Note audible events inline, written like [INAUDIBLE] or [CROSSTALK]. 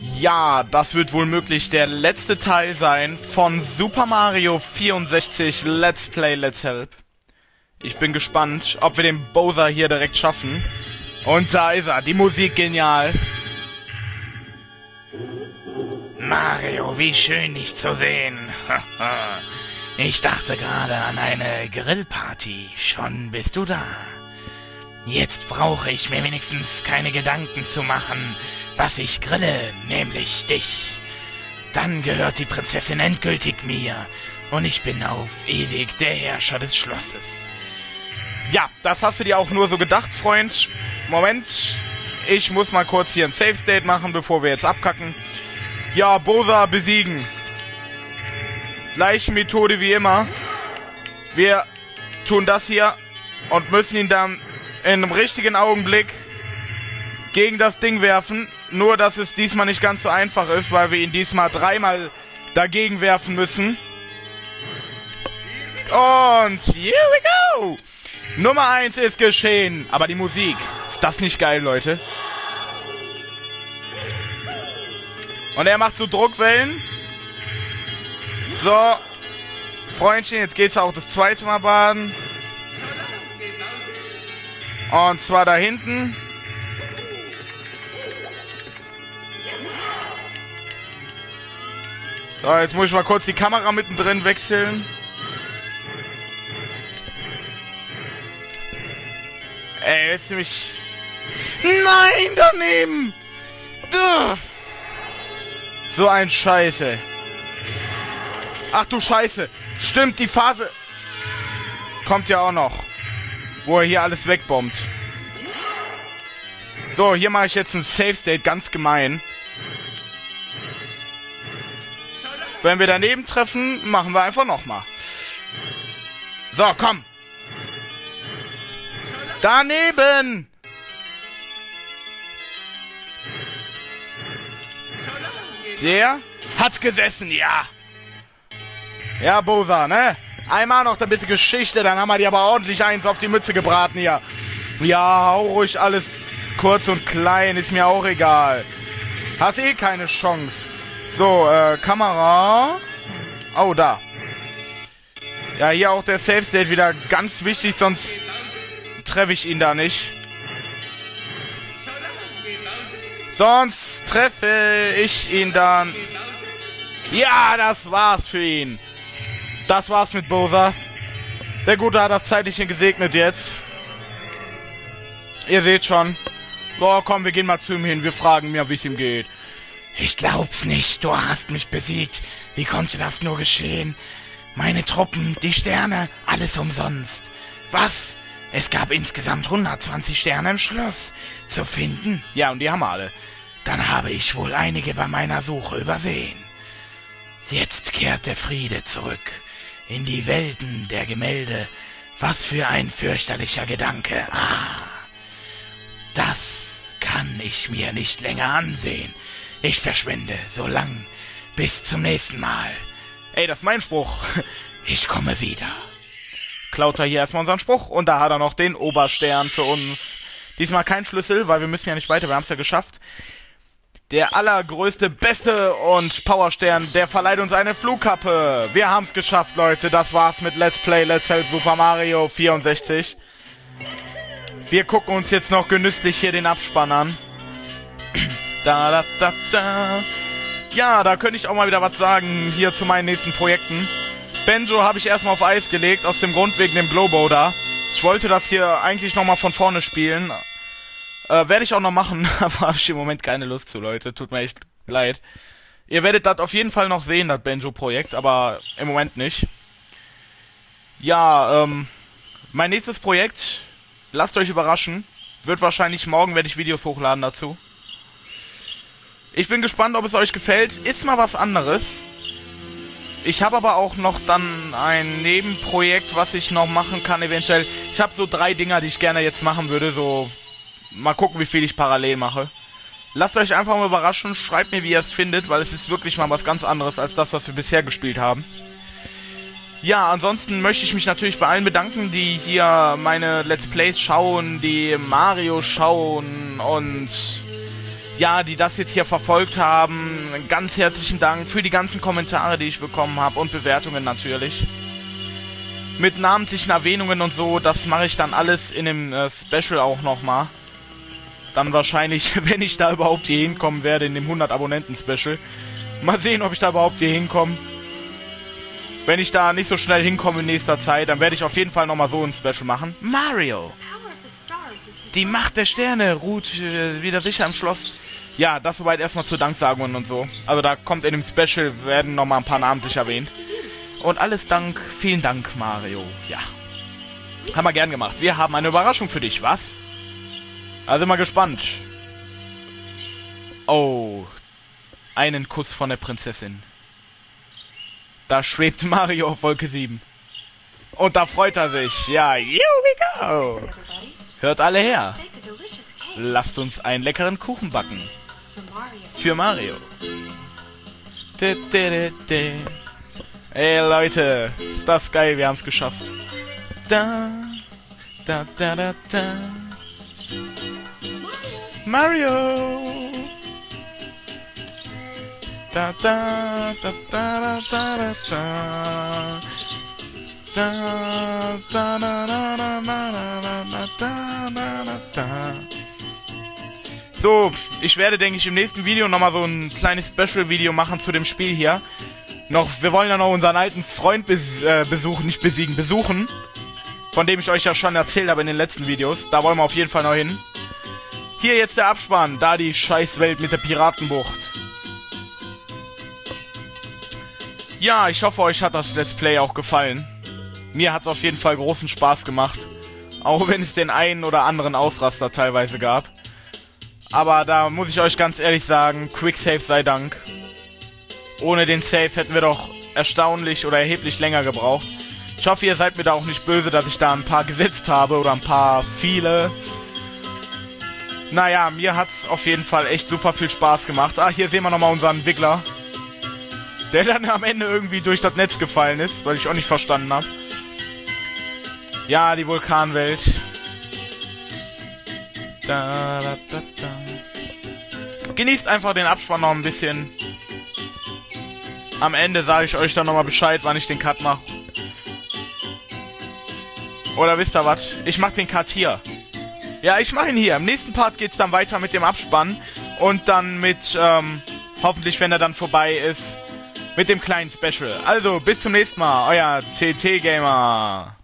Ja, das wird wohl möglich der letzte Teil sein von Super Mario 64 Let's Play Let's Help. Ich bin gespannt, ob wir den Bowser hier direkt schaffen. Und da ist er, die Musik genial. Mario, wie schön dich zu sehen. [LAUGHS] ich dachte gerade an eine Grillparty. Schon bist du da. Jetzt brauche ich mir wenigstens keine Gedanken zu machen, was ich grille, nämlich dich. Dann gehört die Prinzessin endgültig mir und ich bin auf ewig der Herrscher des Schlosses. Ja, das hast du dir auch nur so gedacht, Freund. Moment, ich muss mal kurz hier ein Safe State machen, bevor wir jetzt abkacken. Ja, Bosa besiegen. Gleiche Methode wie immer. Wir tun das hier und müssen ihn dann in einem richtigen Augenblick gegen das Ding werfen. Nur, dass es diesmal nicht ganz so einfach ist, weil wir ihn diesmal dreimal dagegen werfen müssen. Und here we go! Nummer 1 ist geschehen. Aber die Musik. Ist das nicht geil, Leute? Und er macht so Druckwellen. So. Freundchen, jetzt geht's auch das zweite Mal baden. Und zwar da hinten. So, jetzt muss ich mal kurz die Kamera mittendrin wechseln. Ey, jetzt nämlich... Nein, daneben! Duh. So ein Scheiße. Ach du Scheiße. Stimmt, die Phase... Kommt ja auch noch. Wo er hier alles wegbombt. So, hier mache ich jetzt ein Safe State, ganz gemein. Wenn wir daneben treffen, machen wir einfach nochmal. So, komm. Daneben! Der hat gesessen, ja. Ja, Bosa, ne? Einmal noch ein bisschen Geschichte, dann haben wir dir aber ordentlich eins auf die Mütze gebraten hier. Ja, hau ruhig alles kurz und klein, ist mir auch egal. Hast eh keine Chance. So, äh, Kamera. Oh, da. Ja, hier auch der Safe State wieder ganz wichtig, sonst treffe ich ihn da nicht. Sonst treffe ich ihn dann. Ja, das war's für ihn. Das war's mit Bosa. Der Gute hat das Zeitliche gesegnet jetzt. Ihr seht schon. Boah, komm, wir gehen mal zu ihm hin. Wir fragen mir, wie es ihm geht. Ich glaub's nicht. Du hast mich besiegt. Wie konnte das nur geschehen? Meine Truppen, die Sterne, alles umsonst. Was? Es gab insgesamt 120 Sterne im Schloss zu finden. Ja, und die haben wir alle. Dann habe ich wohl einige bei meiner Suche übersehen. Jetzt kehrt der Friede zurück in die Welten der Gemälde. Was für ein fürchterlicher Gedanke. Ah, das kann ich mir nicht länger ansehen. Ich verschwinde so lang. Bis zum nächsten Mal. Ey, das ist mein Spruch. [LAUGHS] Ich komme wieder klaut er hier erstmal unseren Spruch und da hat er noch den Oberstern für uns. Diesmal kein Schlüssel, weil wir müssen ja nicht weiter, wir haben es ja geschafft. Der allergrößte, beste und Powerstern, der verleiht uns eine Flugkappe. Wir haben es geschafft, Leute. Das war's mit Let's Play Let's Help Super Mario 64. Wir gucken uns jetzt noch genüsslich hier den Abspann an. Da, da, da, da. Ja, da könnte ich auch mal wieder was sagen hier zu meinen nächsten Projekten. Benjo habe ich erstmal auf Eis gelegt, aus dem Grund wegen dem Blowbow da. Ich wollte das hier eigentlich nochmal von vorne spielen. Äh, Werde ich auch noch machen, [LAUGHS] aber habe ich im Moment keine Lust zu, Leute. Tut mir echt leid. Ihr werdet das auf jeden Fall noch sehen, das Benjo-Projekt, aber im Moment nicht. Ja, ähm, mein nächstes Projekt, lasst euch überraschen, wird wahrscheinlich morgen, werde ich Videos hochladen dazu. Ich bin gespannt, ob es euch gefällt. Ist mal was anderes. Ich habe aber auch noch dann ein Nebenprojekt, was ich noch machen kann, eventuell. Ich habe so drei Dinger, die ich gerne jetzt machen würde. So, mal gucken, wie viel ich parallel mache. Lasst euch einfach mal überraschen. Schreibt mir, wie ihr es findet, weil es ist wirklich mal was ganz anderes als das, was wir bisher gespielt haben. Ja, ansonsten möchte ich mich natürlich bei allen bedanken, die hier meine Let's Plays schauen, die Mario schauen und ja, die das jetzt hier verfolgt haben. Ganz herzlichen Dank für die ganzen Kommentare, die ich bekommen habe und Bewertungen natürlich. Mit namentlichen Erwähnungen und so, das mache ich dann alles in dem äh, Special auch nochmal. Dann wahrscheinlich, [LAUGHS] wenn ich da überhaupt hier hinkommen werde, in dem 100 Abonnenten Special. Mal sehen, ob ich da überhaupt hier hinkomme. Wenn ich da nicht so schnell hinkomme in nächster Zeit, dann werde ich auf jeden Fall nochmal so ein Special machen. Mario! Die Macht der Sterne ruht äh, wieder sicher im Schloss. Ja, das soweit erstmal zur Danksagungen und so. Also da kommt in dem Special, werden nochmal ein paar namentlich erwähnt. Und alles Dank, vielen Dank, Mario. Ja. Haben wir gern gemacht. Wir haben eine Überraschung für dich, was? Also mal gespannt. Oh. Einen Kuss von der Prinzessin. Da schwebt Mario auf Wolke 7. Und da freut er sich. Ja, here we go. Hört alle her. Lasst uns einen leckeren Kuchen backen. Für Mario. Ey Leute, ist das geil, wir haben es geschafft. Da, da, da, da, da. Mario. Da, da, da, da, da, da, da. Da, da, da, da, da, da, da, da, da, da. So, ich werde, denke ich, im nächsten Video nochmal so ein kleines Special-Video machen zu dem Spiel hier. Noch, wir wollen ja noch unseren alten Freund bes äh, besuchen, nicht besiegen, besuchen. Von dem ich euch ja schon erzählt habe in den letzten Videos. Da wollen wir auf jeden Fall noch hin. Hier jetzt der Abspann, da die Scheißwelt mit der Piratenbucht. Ja, ich hoffe, euch hat das Let's Play auch gefallen. Mir hat es auf jeden Fall großen Spaß gemacht. Auch wenn es den einen oder anderen Ausraster teilweise gab. Aber da muss ich euch ganz ehrlich sagen, Quicksave sei Dank. Ohne den Save hätten wir doch erstaunlich oder erheblich länger gebraucht. Ich hoffe, ihr seid mir da auch nicht böse, dass ich da ein paar gesetzt habe oder ein paar viele. Naja, mir hat's auf jeden Fall echt super viel Spaß gemacht. Ah, hier sehen wir nochmal unseren Wiggler. Der dann am Ende irgendwie durch das Netz gefallen ist, weil ich auch nicht verstanden habe. Ja, die Vulkanwelt. Da, da, da, da. Genießt einfach den Abspann noch ein bisschen. Am Ende sage ich euch dann nochmal Bescheid, wann ich den Cut mache. Oder wisst ihr was? Ich mach den Cut hier. Ja, ich mache ihn hier. Im nächsten Part geht's dann weiter mit dem Abspann. Und dann mit, ähm, hoffentlich, wenn er dann vorbei ist, mit dem kleinen Special. Also, bis zum nächsten Mal. Euer CT-Gamer.